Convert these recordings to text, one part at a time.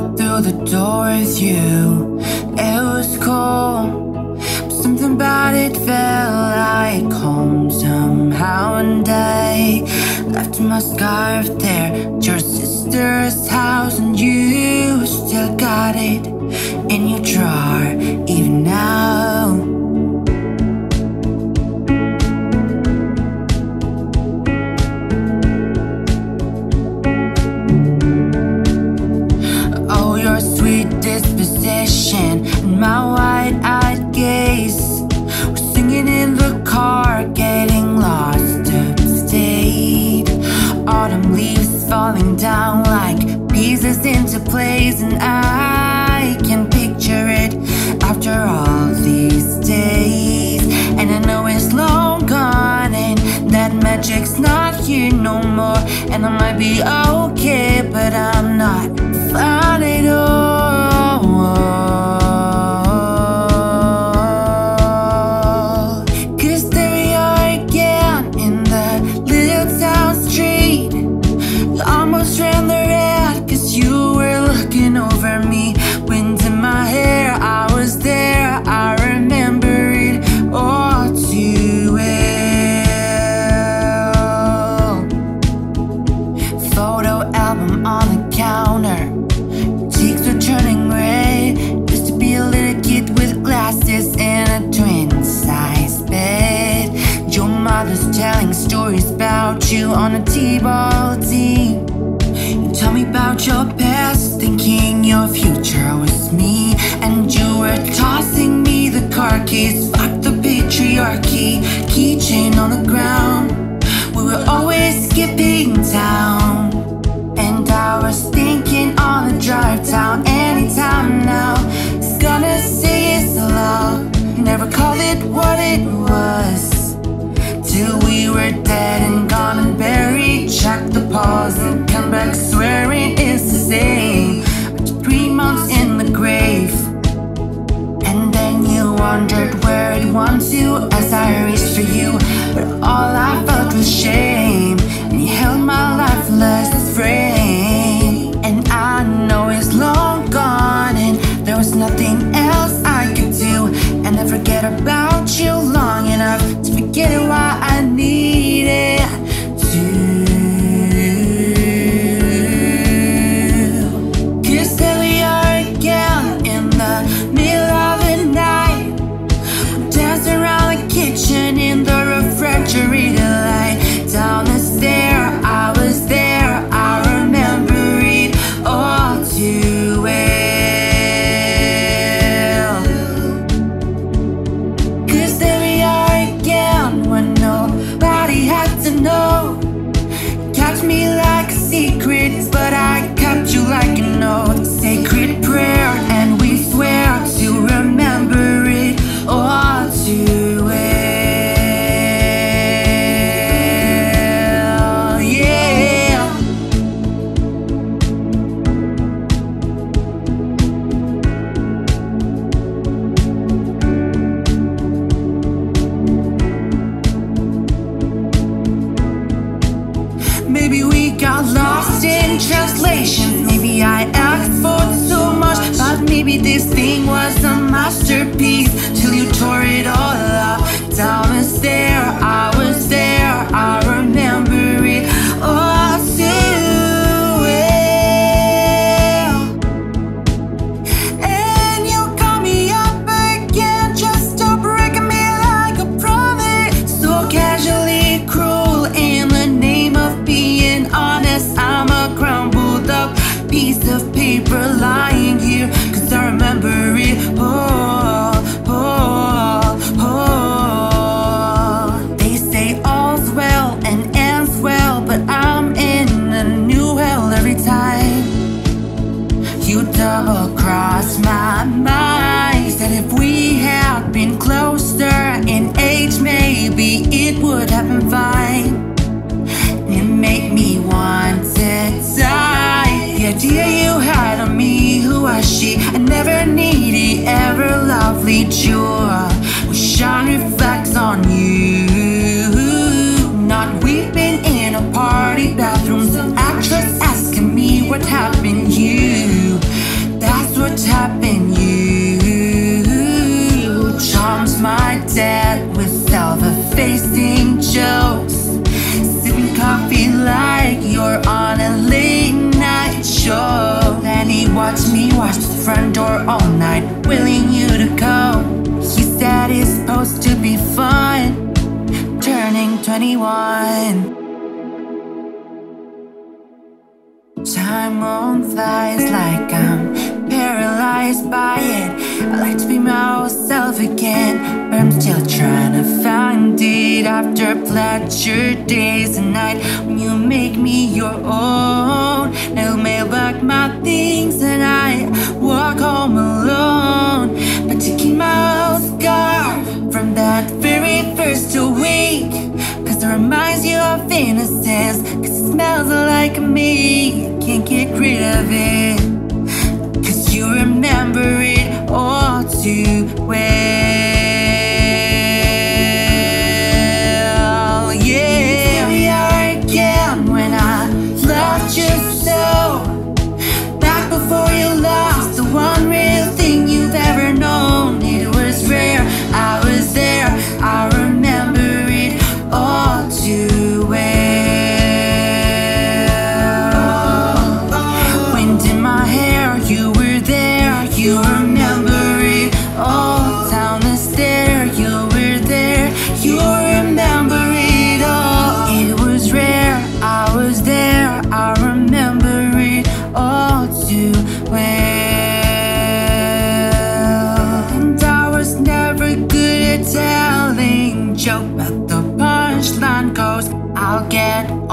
walked through the door with you. It was cool, but something about it felt like home somehow. And I left my scarf there at your sister's house, and you still got it in your drawer, even now. Magic's not here no more. And I might be okay, but I'm not fine at all. Photo album on the counter, cheeks were turning red. Used to be a little kid with glasses and a twin size bed. Your mother's telling stories about you on a T-ball team. You tell me about your past, thinking your future was me. And you were tossing me the car keys, fuck the patriarchy, keychain on the ground. We were always skipping town. Check the pause and come back swearing it's the same. After three months in the grave. And then you wondered where it went to as I reached for you. But all I felt was shame. And you held my lifeless frame. And I know it's long gone. And there was nothing else I could do. And I forget about but I kept you like a note. Sacred prayer, got lost in translation. Maybe I asked for too much, but maybe this thing was a masterpiece till you tore it all up. Down the stair, I was there. I remember my mind. Said if we had been closer in age, maybe it would have been fine. It made me want to die. The idea you had of me, who was she? I never needed ever lovely joy. We shine reflects on you. Door all night Willing you to come He said it's supposed to be fun Turning 21 Time on flies like I'm paralyzed by it. I like to be myself again. But I'm still trying to find it After pleasure days and night When you make me your own I'll mail back my things and I walk home alone. But taking my old From that very first week Cause it reminds you of innocence Cause it smells like me. Can't get rid of it all too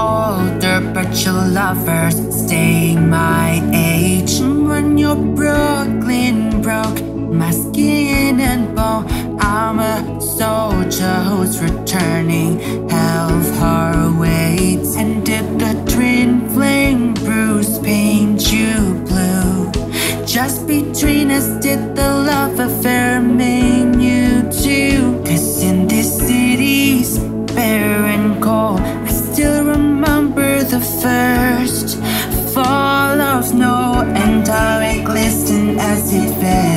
older but your lovers staying my age. And when you're Brooklyn broke my skin and bone I'm a soldier who's returning health her weight And did the twin flame bruise paint you blue? Just between us did dark glisten as it fell.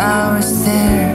I was there.